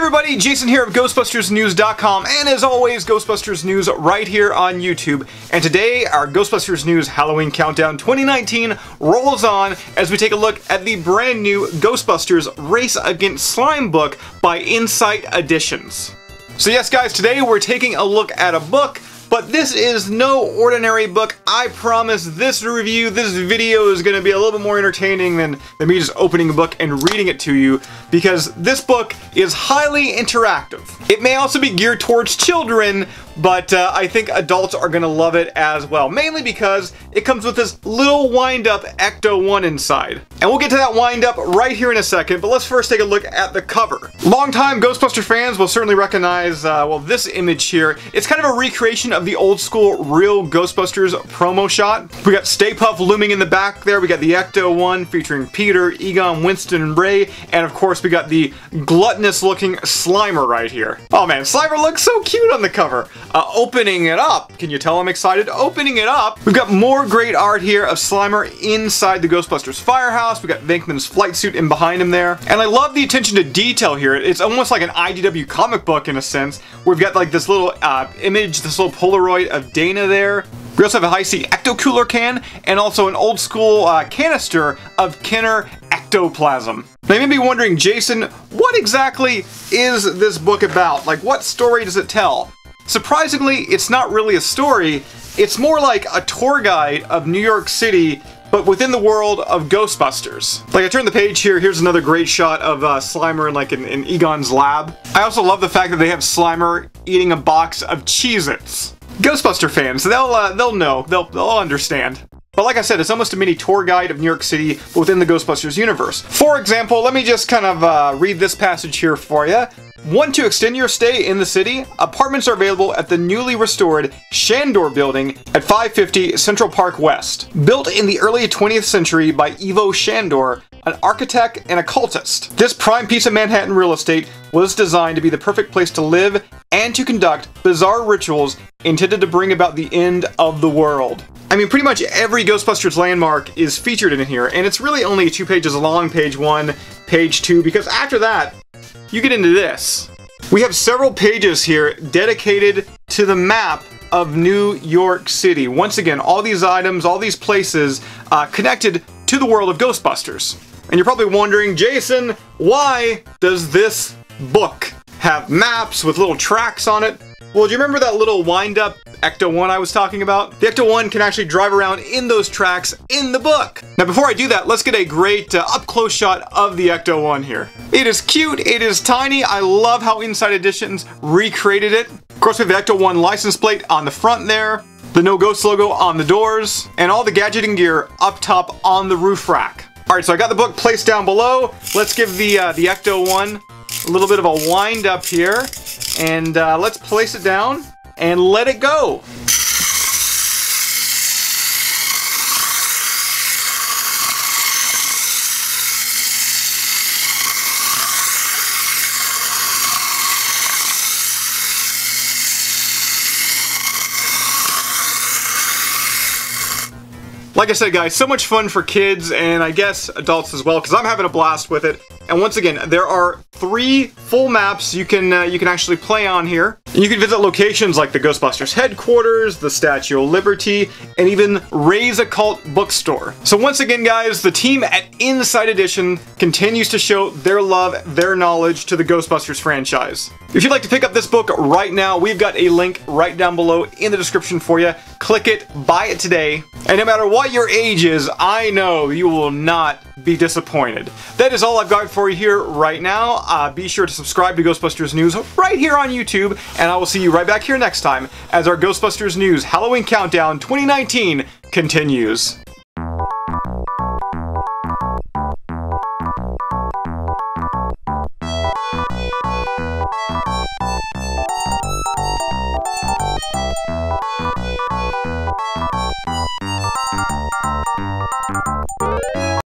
everybody, Jason here of GhostbustersNews.com, and as always, Ghostbusters News right here on YouTube. And today, our Ghostbusters News Halloween Countdown 2019 rolls on as we take a look at the brand new Ghostbusters Race Against Slime book by Insight Editions. So yes guys, today we're taking a look at a book but this is no ordinary book. I promise this review, this video is going to be a little bit more entertaining than, than me just opening a book and reading it to you because this book is highly interactive. It may also be geared towards children, but uh, I think adults are going to love it as well, mainly because it comes with this little wind-up Ecto-1 inside. And we'll get to that wind-up right here in a second, but let's first take a look at the cover. Longtime Ghostbuster fans will certainly recognize, uh, well, this image here. It's kind of a recreation of the old school real Ghostbusters promo shot. We got Stay Puft looming in the back there. We got the Ecto-1 featuring Peter, Egon, Winston, and Ray. And of course, we got the gluttonous looking Slimer right here. Oh man, Slimer looks so cute on the cover. Uh, opening it up, can you tell I'm excited? Opening it up, we've got more great art here of Slimer inside the Ghostbusters firehouse. We've got Venkman's flight suit in behind him there. And I love the attention to detail here. It's almost like an IDW comic book in a sense. We've got like this little uh, image, this little Polaroid of Dana there. We also have a Hi-C Ecto Cooler can and also an old school uh, canister of Kenner ectoplasm. Now you may be wondering, Jason, what exactly is this book about? Like, what story does it tell? Surprisingly, it's not really a story, it's more like a tour guide of New York City but within the world of Ghostbusters. Like I turn the page here, here's another great shot of uh, Slimer in like in, Egon's lab. I also love the fact that they have Slimer eating a box of Cheez-Its. Ghostbuster fans, they'll uh, they'll know, they'll they'll understand. But like I said, it's almost a mini tour guide of New York City within the Ghostbusters universe. For example, let me just kind of uh, read this passage here for you. Want to extend your stay in the city? Apartments are available at the newly restored Shandor building at 550 Central Park West. Built in the early 20th century by Ivo Shandor, an architect and occultist. This prime piece of Manhattan real estate was designed to be the perfect place to live and to conduct bizarre rituals intended to bring about the end of the world. I mean, pretty much every Ghostbusters landmark is featured in here, and it's really only two pages long, page one, page two, because after that, you get into this. We have several pages here dedicated to the map of New York City. Once again, all these items, all these places uh, connected to the world of Ghostbusters. And you're probably wondering, Jason, why does this book have maps with little tracks on it? Well, do you remember that little wind-up Ecto-1 I was talking about. The Ecto-1 can actually drive around in those tracks in the book. Now before I do that, let's get a great uh, up-close shot of the Ecto-1 here. It is cute, it is tiny, I love how Insight Editions recreated it. Of course we have the Ecto-1 license plate on the front there, the No Ghost logo on the doors, and all the gadgeting gear up top on the roof rack. Alright, so I got the book placed down below. Let's give the, uh, the Ecto-1 a little bit of a wind up here, and uh, let's place it down and let it go. Like I said guys, so much fun for kids and I guess adults as well because I'm having a blast with it. And once again, there are three full maps you can uh, you can actually play on here. And you can visit locations like the Ghostbusters headquarters, the Statue of Liberty, and even Ray's Occult bookstore. So once again, guys, the team at Insight Edition continues to show their love, their knowledge to the Ghostbusters franchise. If you'd like to pick up this book right now, we've got a link right down below in the description for you. Click it, buy it today, and no matter what your age is, I know you will not be disappointed. That is all I've got for you here right now. Uh, be sure to subscribe to Ghostbusters News right here on YouTube, and I will see you right back here next time as our Ghostbusters News Halloween Countdown 2019 continues.